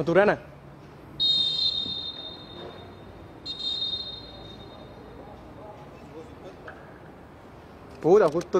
Maturana. Puta, justo.